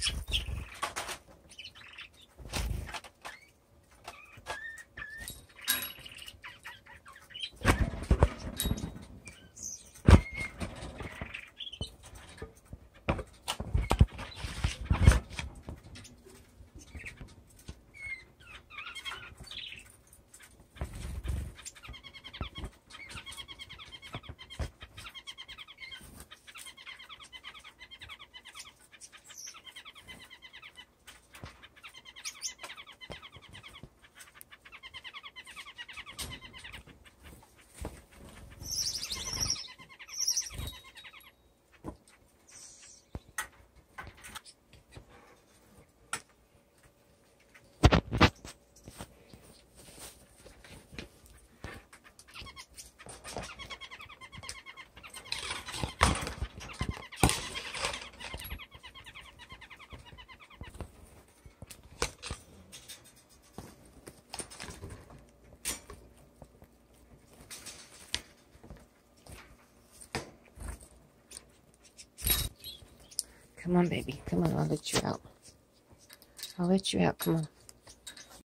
Thank you. Come on, baby. Come on, I'll let you out. I'll let you out. Come on.